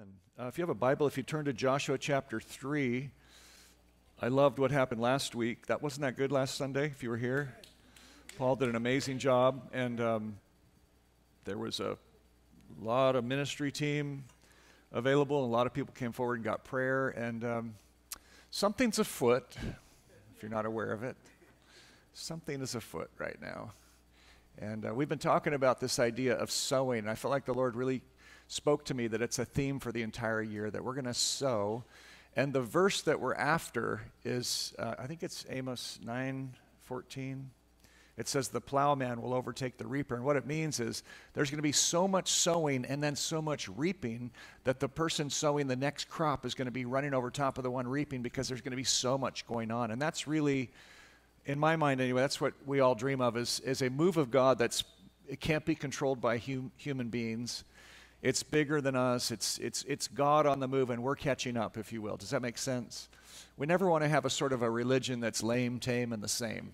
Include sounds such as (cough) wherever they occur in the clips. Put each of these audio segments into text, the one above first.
Uh, if you have a Bible, if you turn to Joshua chapter 3, I loved what happened last week. That wasn't that good last Sunday, if you were here. Paul did an amazing job, and um, there was a lot of ministry team available, and a lot of people came forward and got prayer. And um, something's afoot, if you're not aware of it. Something is afoot right now. And uh, we've been talking about this idea of sowing. I felt like the Lord really spoke to me that it's a theme for the entire year that we're going to sow. And the verse that we're after is, uh, I think it's Amos 9 14. It says, The plowman will overtake the reaper. And what it means is there's going to be so much sowing and then so much reaping that the person sowing the next crop is going to be running over top of the one reaping because there's going to be so much going on. And that's really, in my mind anyway, that's what we all dream of is, is a move of God that's, it can't be controlled by hum, human beings it's bigger than us. It's, it's, it's God on the move, and we're catching up, if you will. Does that make sense? We never want to have a sort of a religion that's lame, tame, and the same,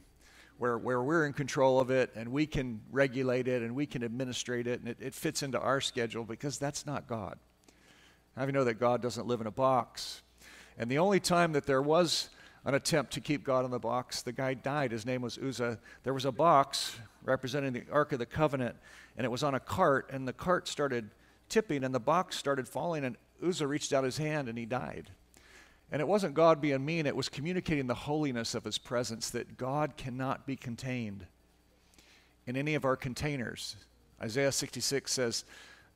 where, where we're in control of it and we can regulate it and we can administrate it and it, it fits into our schedule because that's not God. How do you know that God doesn't live in a box? And the only time that there was an attempt to keep God in the box, the guy died. His name was Uzzah. There was a box representing the Ark of the Covenant, and it was on a cart, and the cart started tipping and the box started falling, and Uzzah reached out his hand and he died. And it wasn't God being mean, it was communicating the holiness of his presence that God cannot be contained in any of our containers. Isaiah 66 says,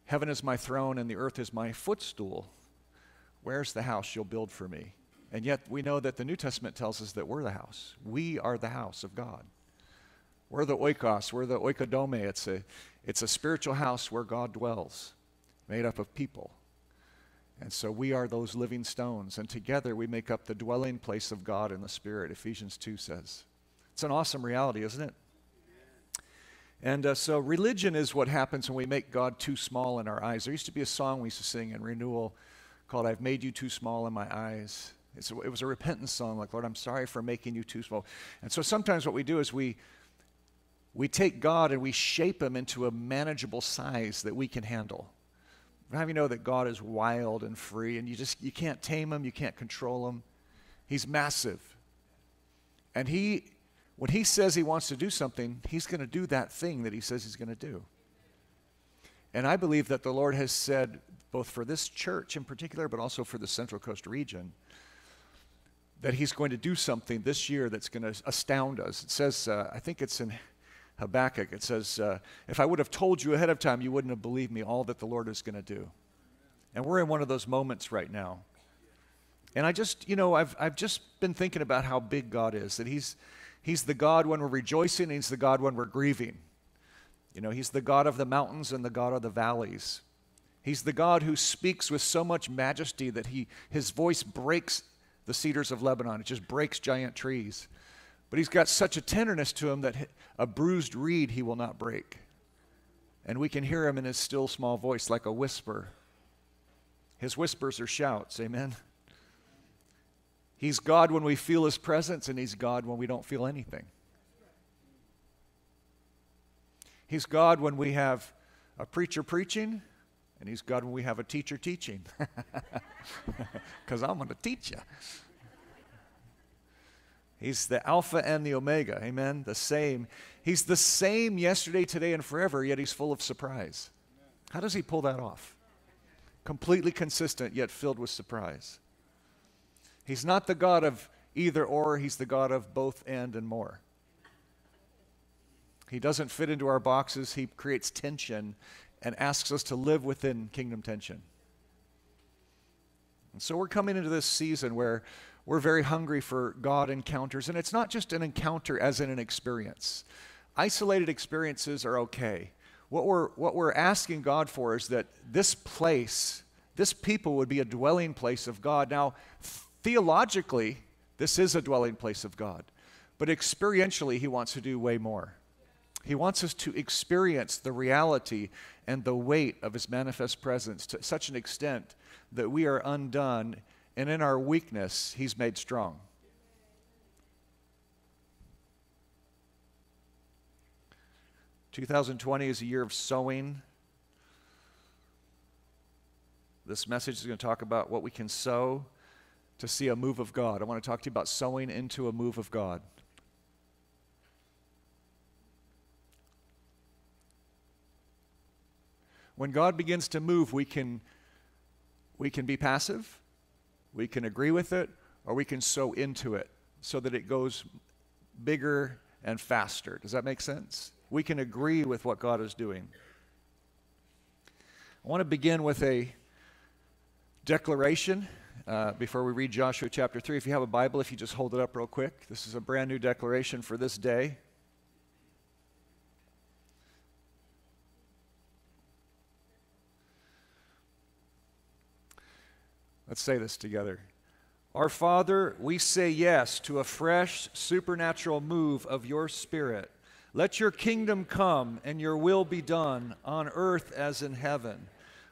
Heaven is my throne and the earth is my footstool. Where's the house you'll build for me? And yet we know that the New Testament tells us that we're the house. We are the house of God. We're the oikos, we're the oikodome. It's a, it's a spiritual house where God dwells made up of people. And so we are those living stones, and together we make up the dwelling place of God in the Spirit, Ephesians 2 says. It's an awesome reality, isn't it? And uh, so religion is what happens when we make God too small in our eyes. There used to be a song we used to sing in renewal called I've Made You Too Small in My Eyes. A, it was a repentance song, like, Lord, I'm sorry for making you too small. And so sometimes what we do is we, we take God and we shape him into a manageable size that we can handle. How do you know that God is wild and free and you just you can't tame him, you can't control him? He's massive. And he when he says he wants to do something, he's going to do that thing that he says he's going to do. And I believe that the Lord has said both for this church in particular but also for the Central Coast region that he's going to do something this year that's going to astound us. It says uh, I think it's in Habakkuk, it says, uh, If I would have told you ahead of time, you wouldn't have believed me all that the Lord is going to do. And we're in one of those moments right now. And I just, you know, I've, I've just been thinking about how big God is, that he's, he's the God when we're rejoicing, He's the God when we're grieving. You know, He's the God of the mountains and the God of the valleys. He's the God who speaks with so much majesty that he, his voice breaks the cedars of Lebanon. It just breaks giant trees. But he's got such a tenderness to him that a bruised reed he will not break. And we can hear him in his still small voice like a whisper. His whispers are shouts, amen? He's God when we feel his presence, and he's God when we don't feel anything. He's God when we have a preacher preaching, and he's God when we have a teacher teaching. (laughs) Because I'm going to teach you. He's the Alpha and the Omega. Amen. The same. He's the same yesterday, today, and forever, yet he's full of surprise. How does he pull that off? Completely consistent, yet filled with surprise. He's not the God of either or, he's the God of both and and more. He doesn't fit into our boxes, he creates tension and asks us to live within kingdom tension. And so we're coming into this season where we're very hungry for God encounters. And it's not just an encounter as in an experience. Isolated experiences are okay. What we're, what we're asking God for is that this place, this people would be a dwelling place of God. Now, theologically, this is a dwelling place of God. But experientially, He wants to do way more. He wants us to experience the reality and the weight of His manifest presence to such an extent that we are undone and in our weakness, He's made strong. Two thousand twenty is a year of sowing. This message is going to talk about what we can sow to see a move of God. I want to talk to you about sowing into a move of God. When God begins to move, we can, we can be passive, we can agree with it, or we can sow into it so that it goes bigger and faster. Does that make sense? We can agree with what God is doing. I want to begin with a declaration uh, before we read Joshua chapter 3. If you have a Bible, if you just hold it up real quick, this is a brand new declaration for this day. Let's say this together. Our Father, we say yes to a fresh supernatural move of your Spirit. Let your kingdom come and your will be done on earth as in heaven.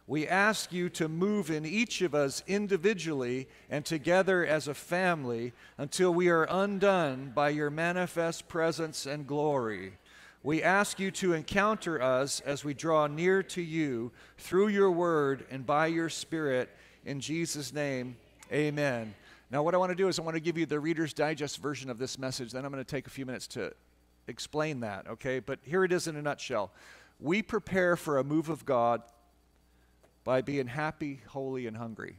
We ask you to move in each of us individually and together as a family until we are undone by your manifest presence and glory. We ask you to encounter us as we draw near to you through your word and by your spirit. In Jesus' name, amen. Now, what I want to do is I want to give you the Reader's Digest version of this message. Then I'm going to take a few minutes to explain that, okay? But here it is in a nutshell. We prepare for a move of God by being happy, holy, and hungry.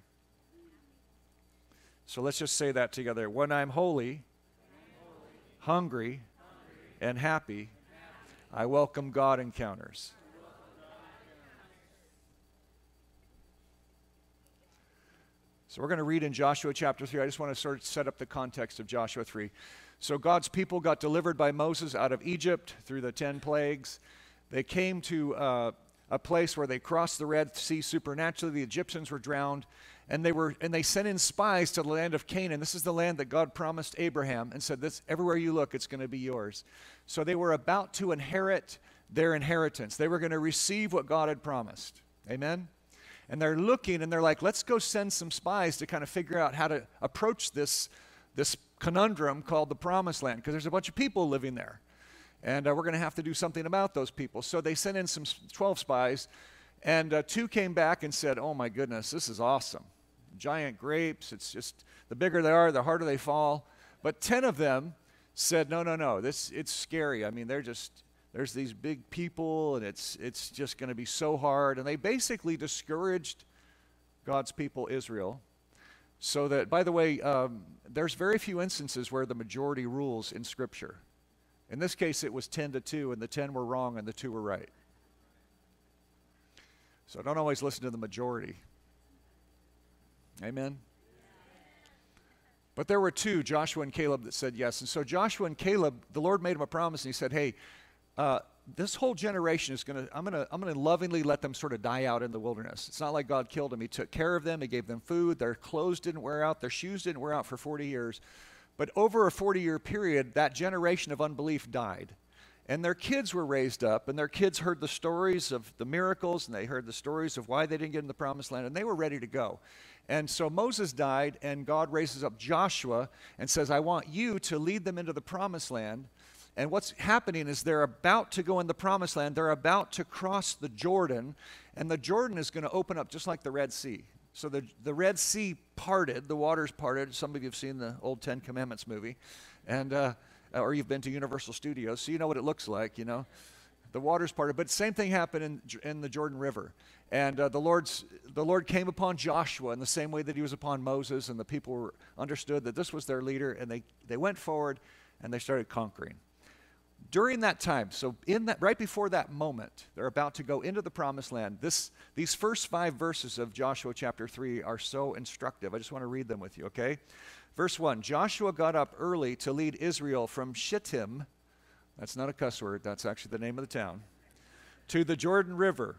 So let's just say that together. When I'm holy, hungry, and happy, I welcome God encounters. So we're going to read in Joshua chapter 3. I just want to sort of set up the context of Joshua 3. So God's people got delivered by Moses out of Egypt through the 10 plagues. They came to uh, a place where they crossed the Red Sea supernaturally. The Egyptians were drowned, and they were and they sent in spies to the land of Canaan. This is the land that God promised Abraham and said, "This everywhere you look, it's going to be yours." So they were about to inherit their inheritance. They were going to receive what God had promised. Amen and they're looking and they're like, let's go send some spies to kind of figure out how to approach this, this conundrum called the promised land because there's a bunch of people living there. And uh, we're going to have to do something about those people. So they sent in some 12 spies, and uh, two came back and said, Oh my goodness, this is awesome. Giant grapes, it's just the bigger they are, the harder they fall. But 10 of them said, No, no, no, this, it's scary. I mean, they're just, there's these big people and it's, it's just going to be so hard. And they basically discouraged God's people, Israel. So that, by the way, um, there's very few instances where the majority rules in Scripture. In this case, it was 10 to 2, and the 10 were wrong and the 2 were right. So don't always listen to the majority. Amen? But there were two, Joshua and Caleb, that said yes. And so Joshua and Caleb, the Lord made them a promise, and He said, Hey, uh, this whole generation is going to, I'm going to I'm going to lovingly let them sort of die out in the wilderness. It's not like God killed them. He took care of them, He gave them food, their clothes didn't wear out, their shoes didn't wear out for 40 years. But over a 40 year period, that generation of unbelief died. And their kids were raised up, and their kids heard the stories of the miracles, and they heard the stories of why they didn't get in the promised land, and they were ready to go. And so Moses died, and God raises up Joshua and says, I want you to lead them into the promised land and what's happening is they're about to go in the promised land. They're about to cross the Jordan, and the Jordan is going to open up just like the Red Sea. So the, the Red Sea parted, the waters parted. Some of you have seen the old Ten Commandments movie, and uh, or you've been to Universal Studios, so you know what it looks like, you know. The waters parted, but same thing happened in, in the Jordan River. And uh, the, Lord's, the Lord came upon Joshua in the same way that he was upon Moses, and the people were, understood that this was their leader, and they, they went forward and they started conquering during that time, so in that right before that moment, they're about to go into the promised land. This, these first five verses of Joshua chapter 3 are so instructive. I just want to read them with you, okay? Verse 1 Joshua got up early to lead Israel from Shittim, that's not a cuss word, that's actually the name of the town, to the Jordan River.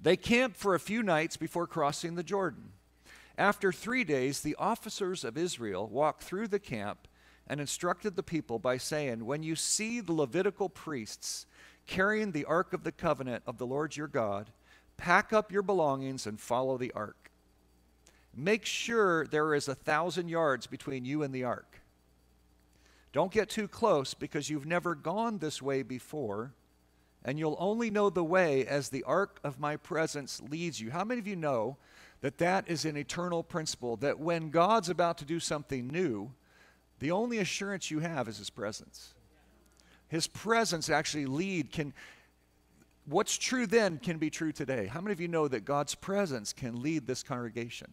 They camped for a few nights before crossing the Jordan. After three days, the officers of Israel walked through the camp and instructed the people by saying, When you see the Levitical priests carrying the ark of the covenant of the Lord your God, pack up your belongings and follow the ark. Make sure there is a thousand yards between you and the ark. Don't get too close because you've never gone this way before and you'll only know the way as the ark of my presence leads you. How many of you know that that is an eternal principle? That when God's about to do something new, the only assurance you have is His presence. His presence actually lead can what's true then can be true today. How many of you know that God's presence can lead this congregation?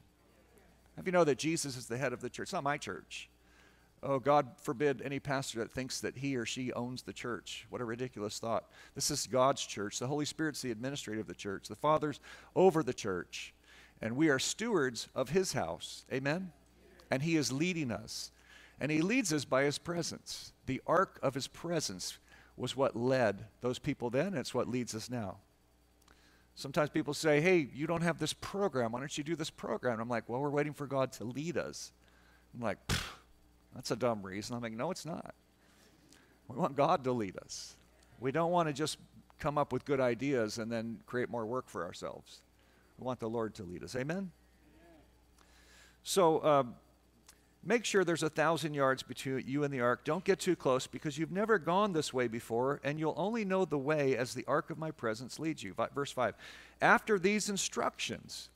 Have you know that Jesus is the head of the church? It's not my church. Oh, God forbid any pastor that thinks that he or she owns the church. What a ridiculous thought. This is God's church. The Holy Spirit's the administrator of the church. The Father's over the church. And we are stewards of his house. Amen? And he is leading us. And he leads us by his presence. The ark of his presence was what led those people then, and it's what leads us now. Sometimes people say, hey, you don't have this program. Why don't you do this program? I'm like, well, we're waiting for God to lead us. I'm like, that's a dumb reason. I'm like, no, it's not. We want God to lead us. We don't want to just come up with good ideas and then create more work for ourselves. We want the Lord to lead us. Amen? So, um, Make sure there's a thousand yards between you and the ark. Don't get too close because you've never gone this way before, and you'll only know the way as the ark of my presence leads you. Verse 5. After these instructions,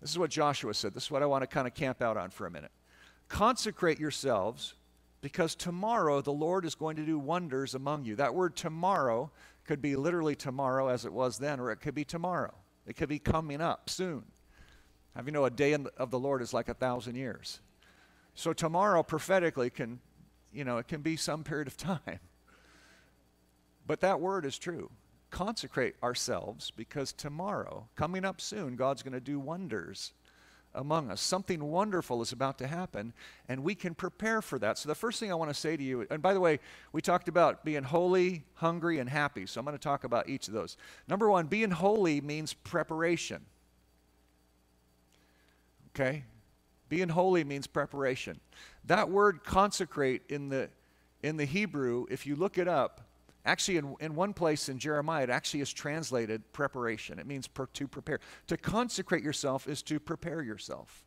this is what Joshua said. This is what I want to kind of camp out on for a minute. Consecrate yourselves because tomorrow the Lord is going to do wonders among you. That word tomorrow could be literally tomorrow as it was then, or it could be tomorrow. It could be coming up soon. Have you know a day of the Lord is like a thousand years? So tomorrow prophetically can, you know, it can be some period of (laughs) time. But that word is true. Consecrate ourselves because tomorrow, coming up soon, God's going to do wonders among us. Something wonderful is about to happen, and we can prepare for that. So, the first thing I want to say to you, and by the way, we talked about being holy, hungry, and happy. So, I'm going to talk about each of those. Number one, being holy means preparation. Okay? Being holy means preparation. That word consecrate in the, in the Hebrew, if you look it up, actually in, in one place in Jeremiah, it actually is translated preparation. It means per, to prepare. To consecrate yourself is to prepare yourself.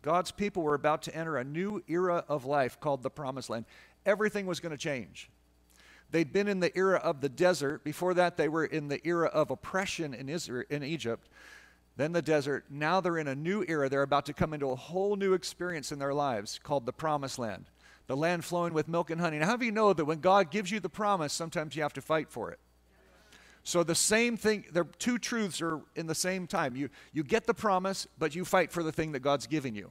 God's people were about to enter a new era of life called the Promised Land. Everything was going to change. They'd been in the era of the desert. Before that, they were in the era of oppression in, Israel, in Egypt then the desert. Now they're in a new era. They're about to come into a whole new experience in their lives called the promised land, the land flowing with milk and honey. Now, how do you know that when God gives you the promise, sometimes you have to fight for it? So the same thing, the two truths are in the same time. You, you get the promise, but you fight for the thing that God's giving you.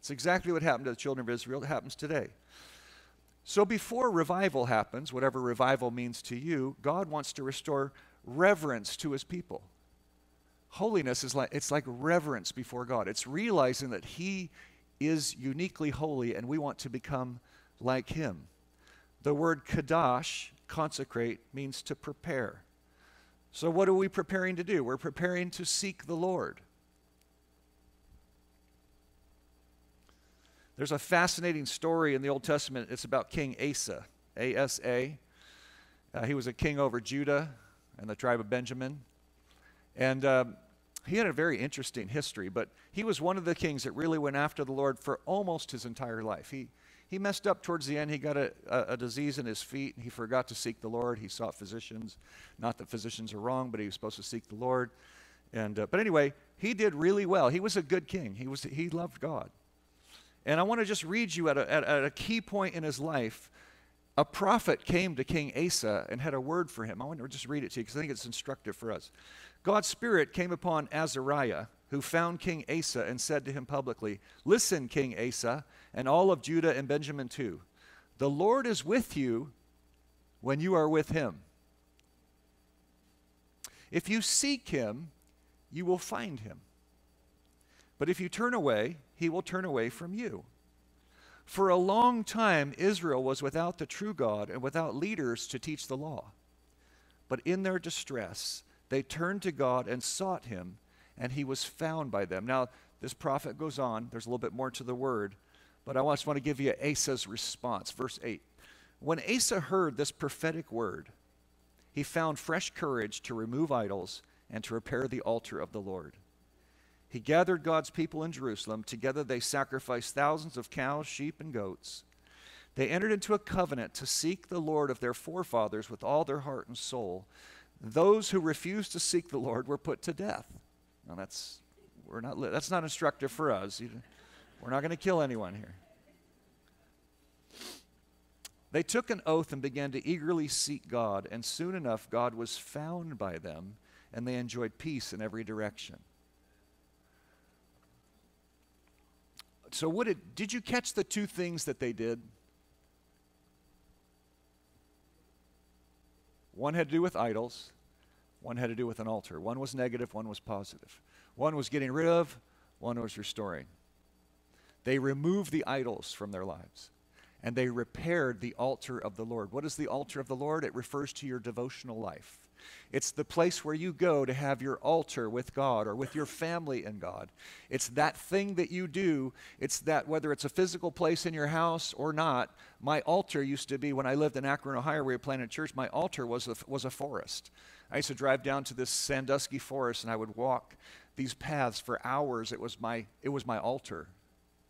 It's exactly what happened to the children of Israel. It happens today. So before revival happens, whatever revival means to you, God wants to restore reverence to his people holiness is like it's like reverence before God. It's realizing that he is uniquely holy and we want to become like him. The word kadash, consecrate, means to prepare. So what are we preparing to do? We're preparing to seek the Lord. There's a fascinating story in the Old Testament. It's about King Asa, A S A. Uh, he was a king over Judah and the tribe of Benjamin. And uh, he had a very interesting history, but he was one of the kings that really went after the Lord for almost his entire life. He, he messed up towards the end. He got a, a, a disease in his feet. He forgot to seek the Lord. He sought physicians. Not that physicians are wrong, but he was supposed to seek the Lord. And, uh, but anyway, he did really well. He was a good king. He, was, he loved God. And I want to just read you at a, at, at a key point in his life a prophet came to King Asa and had a word for him. I want to just read it to you because I think it's instructive for us. God's Spirit came upon Azariah, who found King Asa and said to him publicly, Listen, King Asa, and all of Judah and Benjamin too. The Lord is with you when you are with him. If you seek him, you will find him. But if you turn away, he will turn away from you. For a long time, Israel was without the true God and without leaders to teach the law. But in their distress, they turned to God and sought him, and he was found by them. Now, this prophet goes on. There's a little bit more to the word, but I just want to give you Asa's response. Verse 8. When Asa heard this prophetic word, he found fresh courage to remove idols and to repair the altar of the Lord. He gathered God's people in Jerusalem. Together they sacrificed thousands of cows, sheep, and goats. They entered into a covenant to seek the Lord of their forefathers with all their heart and soul. Those who refused to seek the Lord were put to death. Now that's we're not that's not instructive for us. We're not going to kill anyone here. They took an oath and began to eagerly seek God, and soon enough God was found by them, and they enjoyed peace in every direction. So what did did you catch the two things that they did? One had to do with idols, one had to do with an altar. One was negative, one was positive. One was getting rid of, one was restoring. They removed the idols from their lives and they repaired the altar of the Lord. What is the altar of the Lord? It refers to your devotional life. It's the place where you go to have your altar with God or with your family and God. It's that thing that you do. It's that whether it's a physical place in your house or not. My altar used to be when I lived in Akron, Ohio, where we planted a church. My altar was a, was a forest. I used to drive down to this Sandusky forest and I would walk these paths for hours. It was my it was my altar.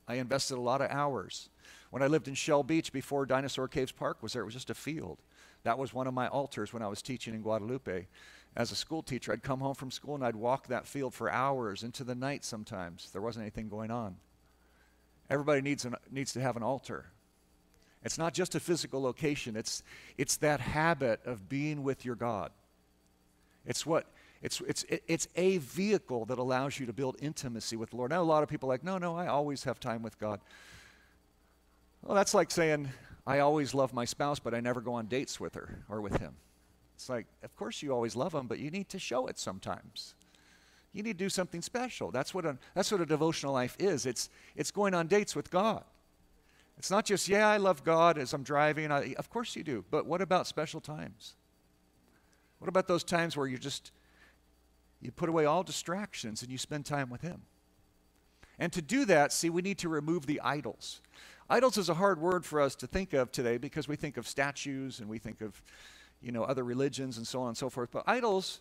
I invested a lot of hours. When I lived in Shell Beach before Dinosaur Caves Park was there, it was just a field. That was one of my altars when I was teaching in Guadalupe. As a school teacher, I'd come home from school and I'd walk that field for hours into the night sometimes. There wasn't anything going on. Everybody needs, an, needs to have an altar. It's not just a physical location, it's, it's that habit of being with your God. It's what it's, it's, it's a vehicle that allows you to build intimacy with the Lord. Now, a lot of people are like, no, no, I always have time with God. Well, that's like saying, I always love my spouse, but I never go on dates with her or with him. It's like, of course you always love them, but you need to show it sometimes. You need to do something special. That's what a, that's what a devotional life is. It's, it's going on dates with God. It's not just, yeah, I love God as I'm driving. I, of course you do. But what about special times? What about those times where you just, you put away all distractions and you spend time with Him? And to do that, see, we need to remove the idols. Idols is a hard word for us to think of today because we think of statues and we think of, you know, other religions and so on and so forth. But idols,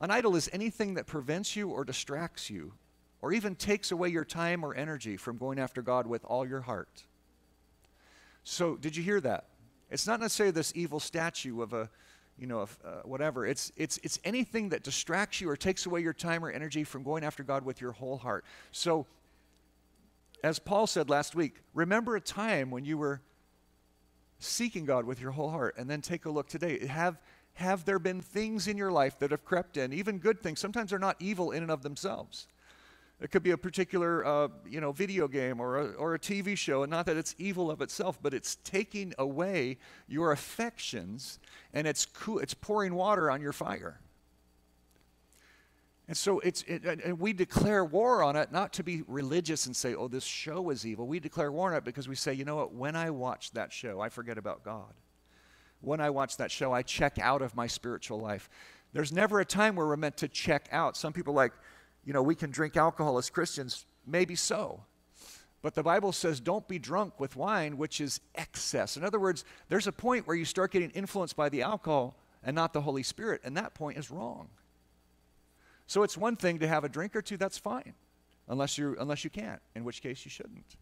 an idol is anything that prevents you or distracts you or even takes away your time or energy from going after God with all your heart. So, did you hear that? It's not necessarily this evil statue of a, you know, of, uh, whatever. It's, it's, it's anything that distracts you or takes away your time or energy from going after God with your whole heart. So, as Paul said last week, remember a time when you were seeking God with your whole heart, and then take a look today. Have, have there been things in your life that have crept in, even good things? Sometimes they're not evil in and of themselves. It could be a particular, uh, you know, video game or a, or a TV show, and not that it's evil of itself, but it's taking away your affections and it's, it's pouring water on your fire. And so it's, it, and we declare war on it not to be religious and say, oh, this show is evil. We declare war on it because we say, you know what, when I watch that show, I forget about God. When I watch that show, I check out of my spiritual life. There's never a time where we're meant to check out. Some people like, you know, we can drink alcohol as Christians. Maybe so. But the Bible says, don't be drunk with wine, which is excess. In other words, there's a point where you start getting influenced by the alcohol and not the Holy Spirit, and that point is wrong. So it's one thing to have a drink or two, that's fine, unless, you unless you can't, in which case you shouldn't.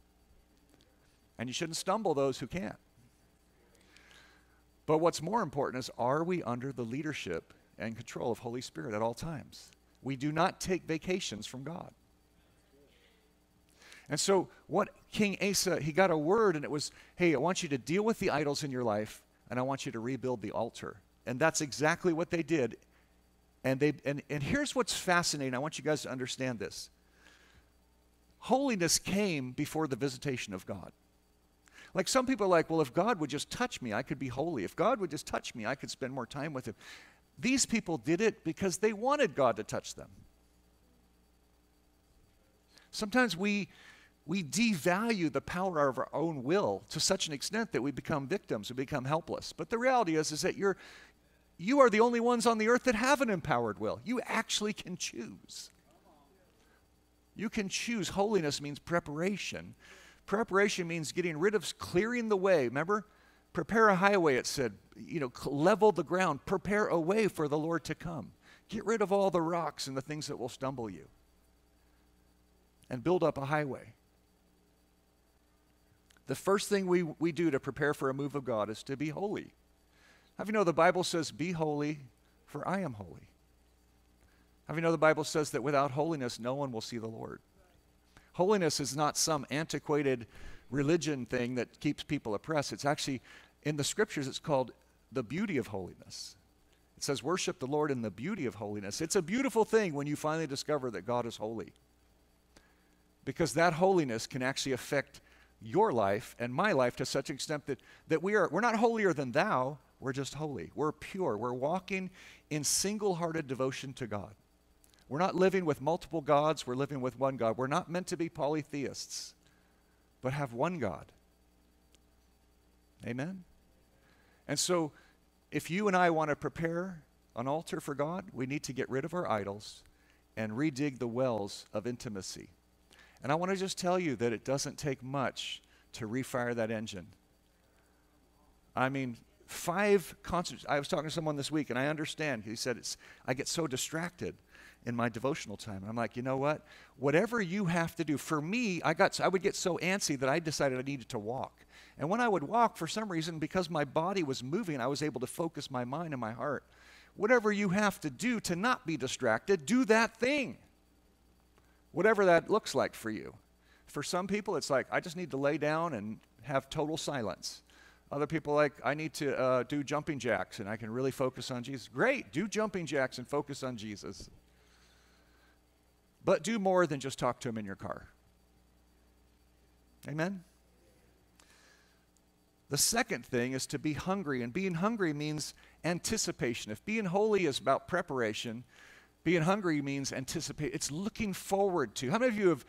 And you shouldn't stumble those who can't. But what's more important is are we under the leadership and control of Holy Spirit at all times? We do not take vacations from God. And so, what King Asa, he got a word, and it was, hey, I want you to deal with the idols in your life, and I want you to rebuild the altar. And that's exactly what they did and, they, and, and here's what's fascinating. I want you guys to understand this. Holiness came before the visitation of God. Like some people are like, well, if God would just touch me, I could be holy. If God would just touch me, I could spend more time with Him. These people did it because they wanted God to touch them. Sometimes we, we devalue the power of our own will to such an extent that we become victims, we become helpless. But the reality is, is that you're, you are the only ones on the earth that have an empowered will. You actually can choose. You can choose. Holiness means preparation. Preparation means getting rid of, clearing the way. Remember? Prepare a highway, it said. You know, level the ground. Prepare a way for the Lord to come. Get rid of all the rocks and the things that will stumble you. And build up a highway. the first thing we, we do to prepare for a move of God is to be holy. Have you know the Bible says, Be holy, for I am holy? Have you know the Bible says that without holiness, no one will see the Lord? Holiness is not some antiquated religion thing that keeps people oppressed. It's actually, in the scriptures, it's called the beauty of holiness. It says, Worship the Lord in the beauty of holiness. It's a beautiful thing when you finally discover that God is holy. Because that holiness can actually affect your life and my life to such extent that, that we are, we're not holier than thou, we're just holy. We're pure. We're walking in single hearted devotion to God. We're not living with multiple gods, we're living with one God. We're not meant to be polytheists, but have one God. Amen? And so, if you and I want to prepare an altar for God, we need to get rid of our idols and redig the wells of intimacy. And I want to just tell you that it doesn't take much to refire that engine. I mean, five concerts. I was talking to someone this week, and I understand. He said, it's, I get so distracted in my devotional time. And I'm like, you know what? Whatever you have to do. For me, I, got, I would get so antsy that I decided I needed to walk. And when I would walk, for some reason, because my body was moving, I was able to focus my mind and my heart. Whatever you have to do to not be distracted, do that thing. Whatever that looks like for you. For some people, it's like, I just need to lay down and have total silence. Other people like, I need to uh, do jumping jacks and I can really focus on Jesus. Great, do jumping jacks and focus on Jesus. But do more than just talk to him in your car. Amen? The second thing is to be hungry, and being hungry means anticipation. If being holy is about preparation, being hungry means anticipate. It's looking forward to. How many of you have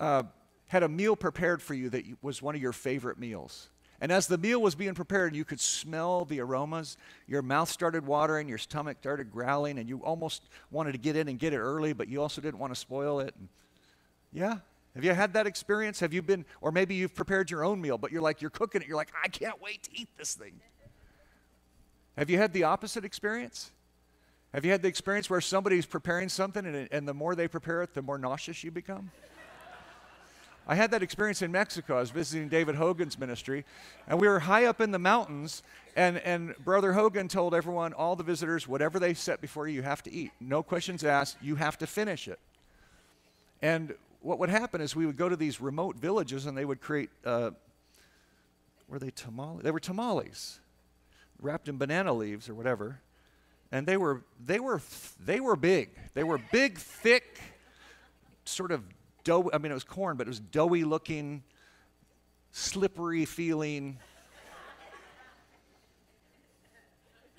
uh, had a meal prepared for you that was one of your favorite meals? And as the meal was being prepared, you could smell the aromas. Your mouth started watering, your stomach started growling, and you almost wanted to get in and get it early, but you also didn't want to spoil it. And yeah? Have you had that experience? Have you been, or maybe you've prepared your own meal, but you're like, you're cooking it, you're like, I can't wait to eat this thing. Have you had the opposite experience? Have you had the experience where somebody's preparing something, and, and the more they prepare it, the more nauseous you become? I had that experience in Mexico. I was visiting David Hogan's ministry, and we were high up in the mountains, and, and Brother Hogan told everyone, all the visitors, whatever they set before you, you have to eat. No questions asked, you have to finish it. And what would happen is we would go to these remote villages, and they would create, uh, were they tamales? They were tamales, wrapped in banana leaves or whatever. And they were, they were, they were big. They were big, thick, sort of I mean, it was corn, but it was doughy looking, slippery feeling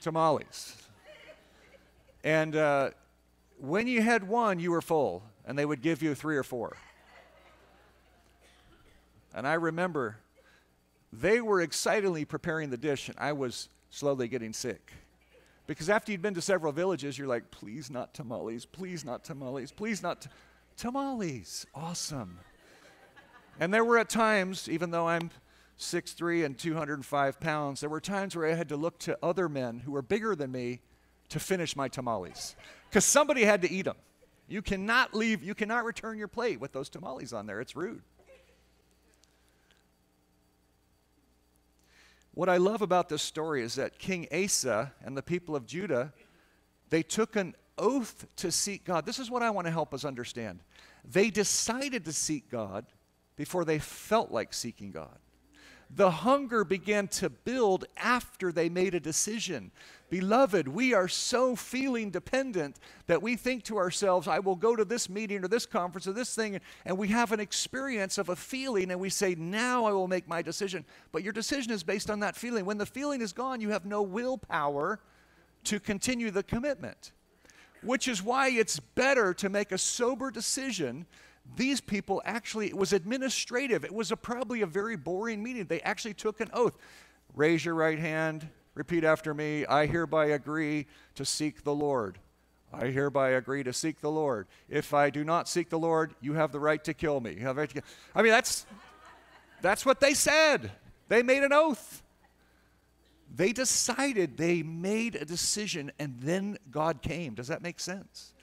tamales. And uh, when you had one, you were full, and they would give you three or four. And I remember they were excitedly preparing the dish, and I was slowly getting sick. Because after you'd been to several villages, you're like, please not tamales, please not tamales, please not. Tamales. Awesome. And there were at times, even though I'm 6'3 and 205 pounds, there were times where I had to look to other men who were bigger than me to finish my tamales. Because somebody had to eat them. You cannot leave, you cannot return your plate with those tamales on there. It's rude. What I love about this story is that King Asa and the people of Judah, they took an oath to seek God. This is what I want to help us understand. They decided to seek God before they felt like seeking God. The hunger began to build after they made a decision. Beloved, we are so feeling dependent that we think to ourselves, I will go to this meeting or this conference or this thing, and we have an experience of a feeling and we say, Now I will make my decision. But your decision is based on that feeling. When the feeling is gone, you have no willpower to continue the commitment which is why it's better to make a sober decision. These people actually, it was administrative. It was a, probably a very boring meeting. They actually took an oath. Raise your right hand, repeat after me. I hereby agree to seek the Lord. I hereby agree to seek the Lord. If I do not seek the Lord, you have the right to kill me. You have right to kill. I mean, that's that's what they said. They made an oath. They decided, they made a decision, and then God came. Does that make sense?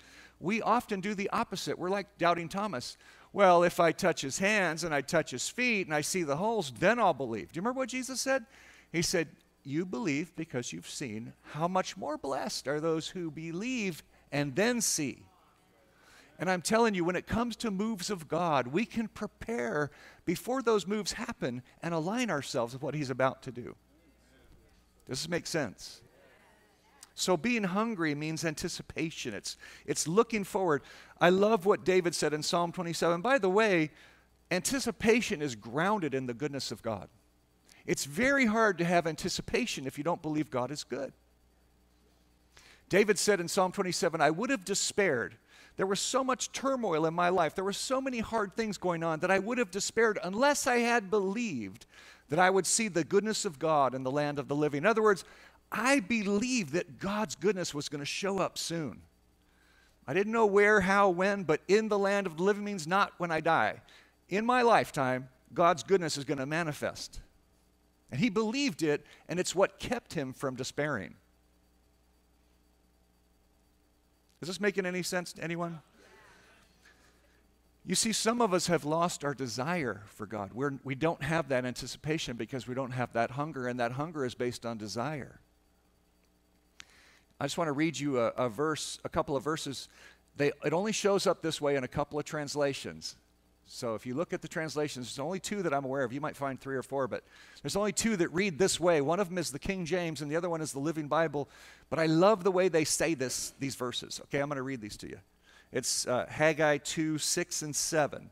We often do the opposite. We're like doubting Thomas. well, if I touch his hands and I touch his feet and I see the holes, then I'll believe. Do you remember what Jesus said? He said, You believe because you've seen. How much more blessed are those who believe and then see? And I'm telling you, when it comes to moves of God, we can prepare before those moves happen and align ourselves with what He's about to do. Does this make sense? So being hungry means anticipation. It's, it's looking forward. I love what David said in Psalm 27. By the way, anticipation is grounded in the goodness of God. It's very hard to have anticipation if you don't believe God is good. David said in Psalm 27, I would have despaired there was so much turmoil in my life. There were so many hard things going on that I would have despaired unless I had believed that I would see the goodness of God in the land of the living. In other words, I believed that God's goodness was going to show up soon. I didn't know where, how, when, but in the land of the living means not when I die. In my lifetime, God's goodness is going to manifest. And he believed it, and it's what kept him from despairing. Is this making any sense to anyone? You see, some of us have lost our desire for God. We're, we don't have that anticipation because we don't have that hunger, and that hunger is based on desire. I just want to read you a, a verse, a couple of verses. They, it only shows up this way in a couple of translations. So if you look at the translations, there's only two that I'm aware of. You might find three or four, but there's only two that read this way. One of them is the King James, and the other one is the Living Bible. But I love the way they say this, these verses. Okay, I'm going to read these to you. It's uh, Haggai 2 6 and 7.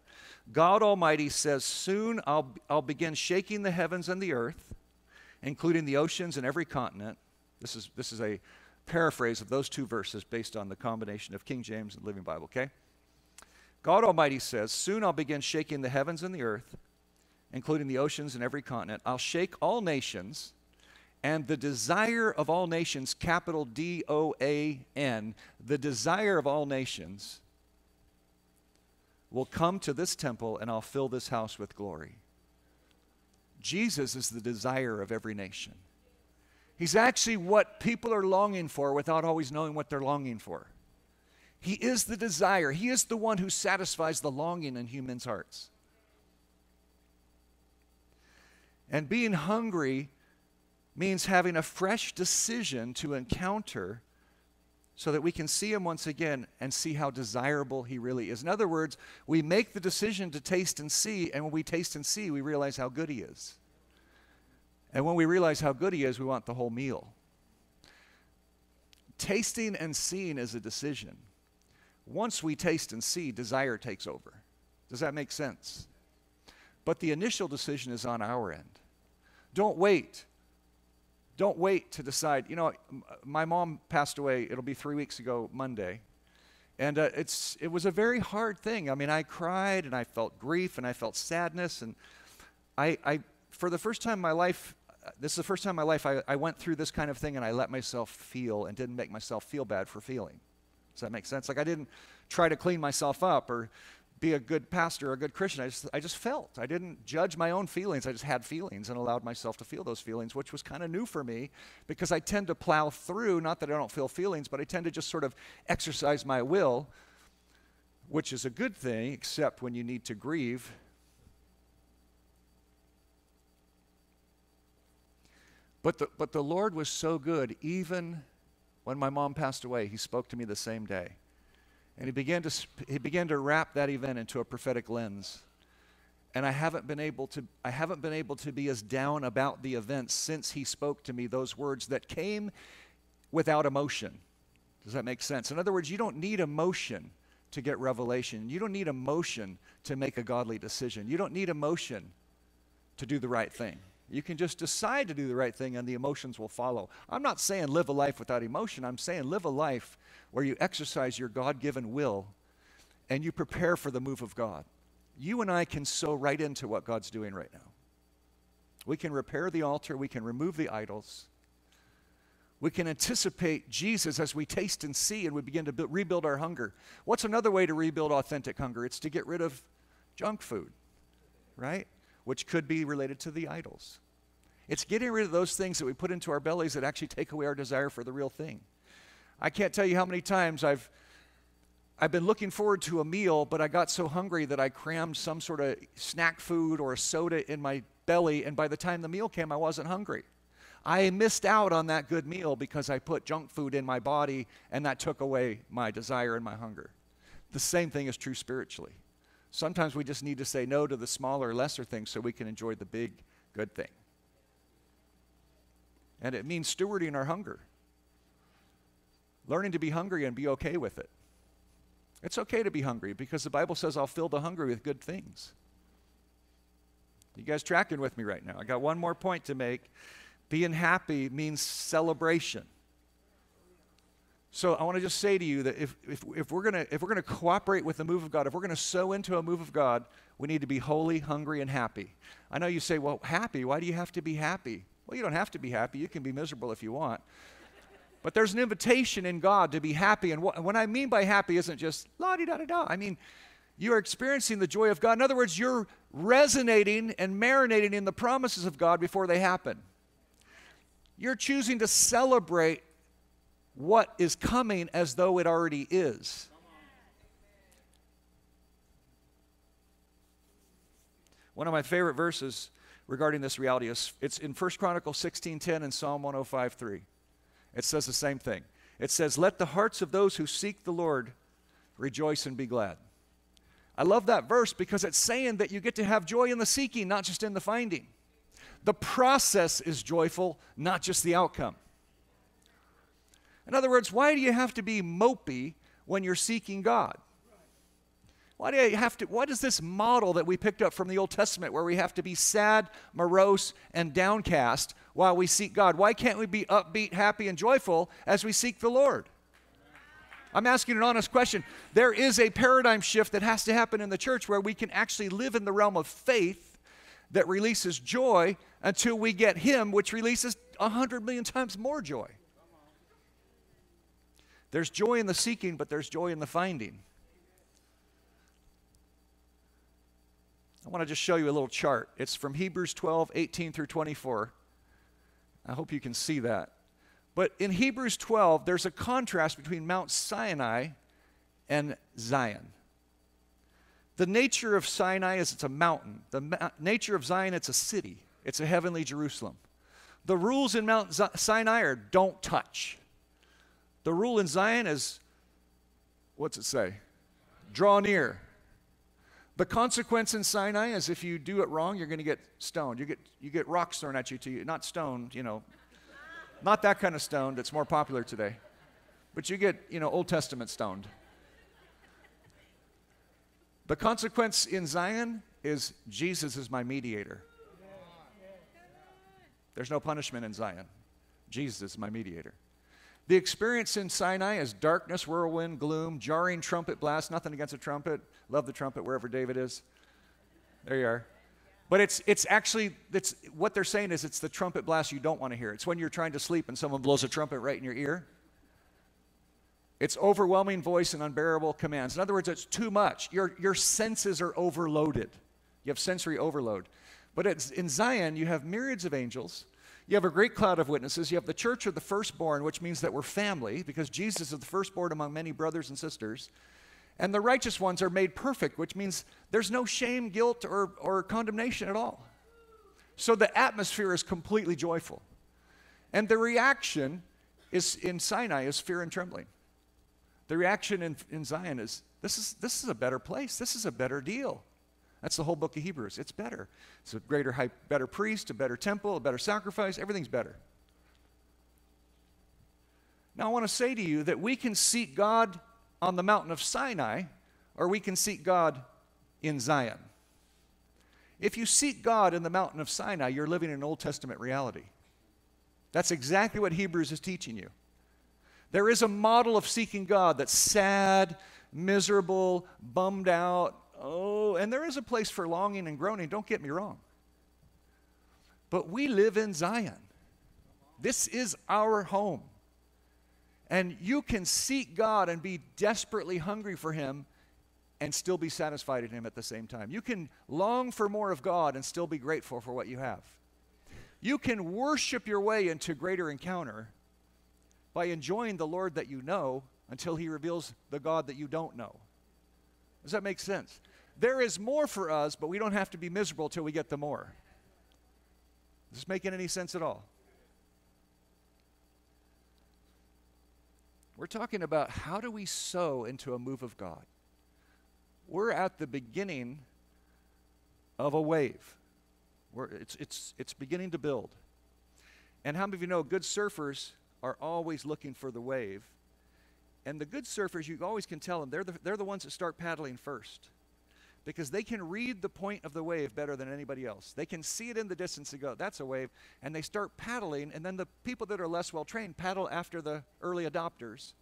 God Almighty says, Soon I'll, I'll begin shaking the heavens and the earth, including the oceans and every continent. This is, this is a paraphrase of those two verses based on the combination of King James and Living Bible, okay? God Almighty says, Soon I'll begin shaking the heavens and the earth, including the oceans and every continent. I'll shake all nations, and the desire of all nations, capital D O A N, the desire of all nations will come to this temple, and I'll fill this house with glory. Jesus is the desire of every nation. He's actually what people are longing for without always knowing what they're longing for. He is the desire, He is the one who satisfies the longing in humans' hearts. And being hungry means having a fresh decision to encounter so that we can see him once again and see how desirable he really is. In other words, we make the decision to taste and see, and when we taste and see, we realize how good he is. And when we realize how good he is, we want the whole meal. Tasting and seeing is a decision. Once we taste and see, desire takes over. Does that make sense? But the initial decision is on our end. Don't wait. Don't wait to decide. You know, my mom passed away, it'll be three weeks ago, Monday. And uh, it's, it was a very hard thing. I mean, I cried and I felt grief and I felt sadness. And I, I for the first time in my life, uh, this is the first time in my life I, I went through this kind of thing and I let myself feel and didn't make myself feel bad for feeling. Does that make sense? Like I didn't try to clean myself up or be a good pastor or a good Christian. I just, I just felt. I didn't judge my own feelings. I just had feelings and allowed myself to feel those feelings, which was kind of new for me because I tend to plow through, not that I don't feel feelings, but I tend to just sort of exercise my will, which is a good thing, except when you need to grieve. But the, but the Lord was so good, even when my mom passed away, he spoke to me the same day. And he began to, he began to wrap that event into a prophetic lens. And I haven't been able to I haven't been able to be as down about the event since he spoke to me those words that came without emotion. Does that make sense? In other words, you don't need emotion to get revelation. You don't need emotion to make a godly decision. You don't need emotion to do the right thing. You can just decide to do the right thing and the emotions will follow. I'm not saying live a life without emotion. I'm saying live a life where you exercise your God given will and you prepare for the move of God. You and I can sow right into what God's doing right now. We can repair the altar, we can remove the idols. We can anticipate Jesus as we taste and see and we begin to build, rebuild our hunger. What's another way to rebuild authentic hunger? It's to get rid of junk food, right? Which could be related to the idols. It's getting rid of those things that we put into our bellies that actually take away our desire for the real thing. I can't tell you how many times I've I've been looking forward to a meal, but I got so hungry that I crammed some sort of snack food or a soda in my belly, and by the time the meal came, I wasn't hungry. I missed out on that good meal because I put junk food in my body, and that took away my desire and my hunger. The same thing is true spiritually. Sometimes we just need to say no to the smaller, lesser things so we can enjoy the big, good thing. And it means stewarding our hunger, learning to be hungry and be okay with it. It's okay to be hungry because the Bible says, I'll fill the hungry with good things. You guys tracking with me right now? I got one more point to make. Being happy means celebration. So I want to just say to you that if, if, if we're gonna, if we're gonna cooperate with the move of God, if we're going to sow into a move of God, we need to be holy, hungry, and happy. I know you say, well, happy, why do you have to be happy? Well, you don't have to be happy. You can be miserable if you want. But there's an invitation in God to be happy. And what, what I mean by happy isn't just la di da da da. I mean, you are experiencing the joy of God. In other words, you're resonating and marinating in the promises of God before they happen. You're choosing to celebrate what is coming as though it already is. One of my favorite verses regarding this reality is it's in 1 Chronicles 16:10 and Psalm 105:3. It says the same thing. It says, "Let the hearts of those who seek the Lord rejoice and be glad." I love that verse because it's saying that you get to have joy in the seeking, not just in the finding. The process is joyful, not just the outcome. In other words, why do you have to be mopey when you're seeking God? Why do you have to what is this model that we picked up from the Old Testament where we have to be sad, morose, and downcast while we seek God? Why can't we be upbeat, happy, and joyful as we seek the Lord? I'm asking an honest question. There is a paradigm shift that has to happen in the church where we can actually live in the realm of faith that releases joy until we get Him, which releases a hundred million times more joy. There's joy in the seeking, but there's joy in the finding. I want to just show you a little chart. It's from Hebrews 12, 18 through 24. I hope you can see that. But in Hebrews 12, there's a contrast between Mount Sinai and Zion. The nature of Sinai is it's a mountain. The ma- nature of Zion, it's a city. It's a heavenly Jerusalem. The rules in Mount Z- Sinai are don't touch. The rule in Zion is what's it say? Draw near. The consequence in Sinai is if you do it wrong, you're going to get stoned. You get, you get rocks thrown at you, to you, not stoned, you know, not that kind of stone that's more popular today, but you get, you know, Old Testament stoned. The consequence in Zion is Jesus is my mediator. There's no punishment in Zion. Jesus is my mediator. The experience in Sinai is darkness, whirlwind, gloom, jarring trumpet blast. Nothing against a trumpet. Love the trumpet wherever David is. There you are. But it's, it's actually, it's, what they're saying is it's the trumpet blast you don't want to hear. It's when you're trying to sleep and someone blows a trumpet right in your ear. It's overwhelming voice and unbearable commands. In other words, it's too much. Your, your senses are overloaded. You have sensory overload. But it's, in Zion, you have myriads of angels. You have a great cloud of witnesses. You have the church of the firstborn, which means that we're family, because Jesus is the firstborn among many brothers and sisters. And the righteous ones are made perfect, which means there's no shame, guilt, or, or condemnation at all. So the atmosphere is completely joyful. And the reaction is in Sinai is fear and trembling. The reaction in, in Zion is this, is this is a better place. This is a better deal. That's the whole book of Hebrews. It's better. It's a greater, high, better priest, a better temple, a better sacrifice. Everything's better. Now, I want to say to you that we can seek God on the mountain of Sinai, or we can seek God in Zion. If you seek God in the mountain of Sinai, you're living in an Old Testament reality. That's exactly what Hebrews is teaching you. There is a model of seeking God that's sad, miserable, bummed out. Oh, and there is a place for longing and groaning, don't get me wrong. But we live in Zion. This is our home. And you can seek God and be desperately hungry for Him and still be satisfied in Him at the same time. You can long for more of God and still be grateful for what you have. You can worship your way into greater encounter by enjoying the Lord that you know until he reveals the God that you don't know. Does that make sense? There is more for us, but we don't have to be miserable till we get the more. Is this making any sense at all? We're talking about how do we sow into a move of God. We're at the beginning of a wave. Where it's, it's, it's beginning to build. And how many of you know good surfers are always looking for the wave? And the good surfers, you always can tell them, they're the, they're the ones that start paddling first because they can read the point of the wave better than anybody else. They can see it in the distance and go, that's a wave. And they start paddling, and then the people that are less well trained paddle after the early adopters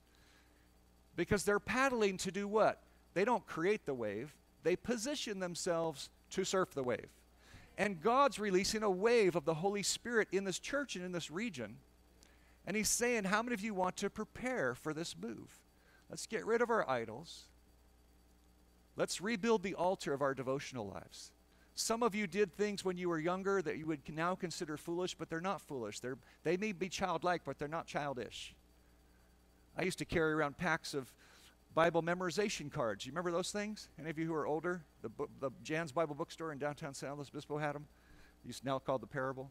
because they're paddling to do what? They don't create the wave, they position themselves to surf the wave. And God's releasing a wave of the Holy Spirit in this church and in this region. And He's saying, How many of you want to prepare for this move? Let's get rid of our idols. Let's rebuild the altar of our devotional lives. Some of you did things when you were younger that you would now consider foolish, but they're not foolish. They're, they may be childlike, but they're not childish. I used to carry around packs of Bible memorization cards. You remember those things? Any of you who are older? The, the Jan's Bible Bookstore in downtown San Luis Obispo had them. It's now called the Parable.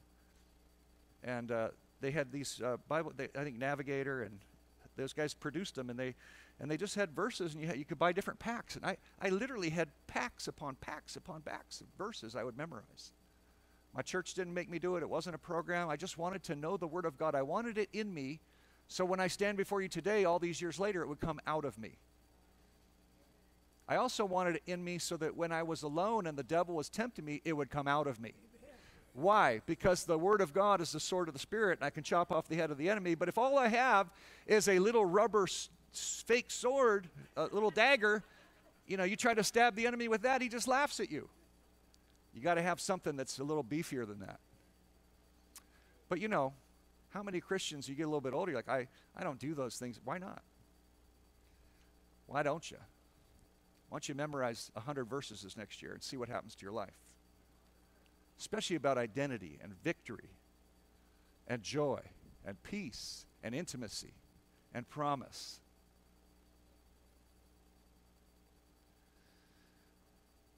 And uh, they had these uh, Bible, they, I think Navigator and those guys produced them, and they and they just had verses, and you, had, you could buy different packs. And I, I literally had packs upon packs upon packs of verses I would memorize. My church didn't make me do it. It wasn't a program. I just wanted to know the Word of God. I wanted it in me so when I stand before you today, all these years later, it would come out of me. I also wanted it in me so that when I was alone and the devil was tempting me, it would come out of me. Why? Because the Word of God is the sword of the Spirit, and I can chop off the head of the enemy. But if all I have is a little rubber s- fake sword, a little dagger, you know, you try to stab the enemy with that, he just laughs at you. You got to have something that's a little beefier than that. But you know, how many Christians, you get a little bit older, you're like, I, I don't do those things. Why not? Why don't you? Why don't you memorize 100 verses this next year and see what happens to your life? Especially about identity and victory and joy and peace and intimacy and promise.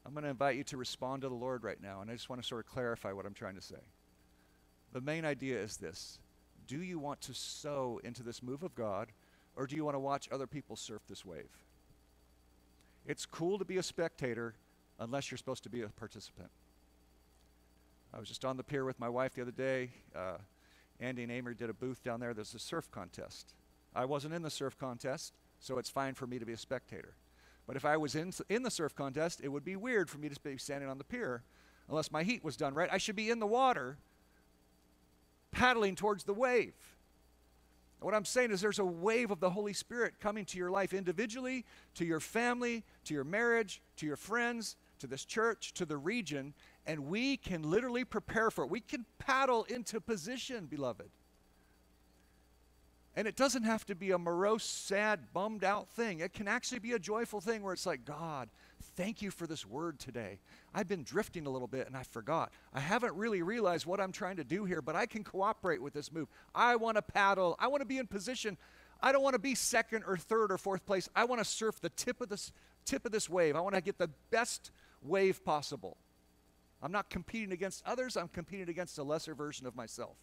I'm going to invite you to respond to the Lord right now, and I just want to sort of clarify what I'm trying to say. The main idea is this do you want to sow into this move of God, or do you want to watch other people surf this wave? It's cool to be a spectator unless you're supposed to be a participant. I was just on the pier with my wife the other day. Uh, Andy and Amer did a booth down there. There's a surf contest. I wasn't in the surf contest, so it's fine for me to be a spectator. But if I was in, in the surf contest, it would be weird for me to be standing on the pier unless my heat was done right. I should be in the water paddling towards the wave. What I'm saying is there's a wave of the Holy Spirit coming to your life individually, to your family, to your marriage, to your friends, to this church, to the region, and we can literally prepare for it. We can paddle into position, beloved. And it doesn't have to be a morose, sad, bummed out thing. It can actually be a joyful thing where it's like, God, thank you for this word today. I've been drifting a little bit and I forgot. I haven't really realized what I'm trying to do here, but I can cooperate with this move. I want to paddle. I want to be in position. I don't want to be second or third or fourth place. I want to surf the tip of this tip of this wave. I want to get the best wave possible. I'm not competing against others, I'm competing against a lesser version of myself.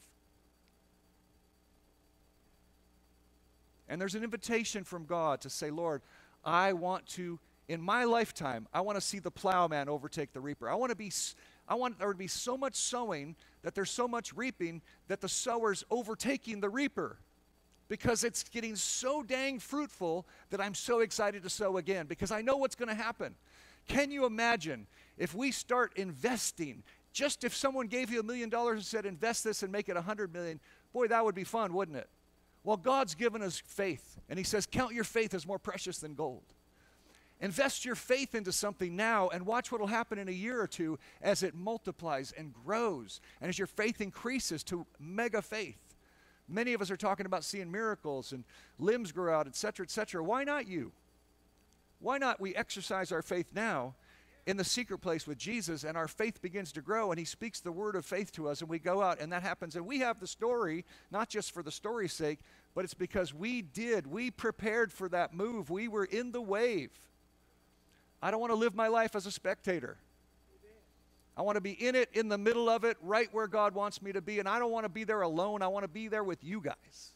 And there's an invitation from God to say, Lord, I want to in my lifetime, I want to see the plowman overtake the reaper. I want to be I want there to be so much sowing that there's so much reaping that the sower's overtaking the reaper. Because it's getting so dang fruitful that I'm so excited to sow again because I know what's going to happen. Can you imagine if we start investing? Just if someone gave you a million dollars and said, invest this and make it a hundred million, boy, that would be fun, wouldn't it? Well, God's given us faith, and He says, Count your faith as more precious than gold. Invest your faith into something now and watch what will happen in a year or two as it multiplies and grows and as your faith increases to mega faith. Many of us are talking about seeing miracles and limbs grow out, etc., etc. Why not you? Why not we exercise our faith now in the secret place with Jesus, and our faith begins to grow, and He speaks the word of faith to us, and we go out, and that happens. And we have the story, not just for the story's sake, but it's because we did. We prepared for that move. We were in the wave. I don't want to live my life as a spectator. I want to be in it, in the middle of it, right where God wants me to be. And I don't want to be there alone. I want to be there with you guys.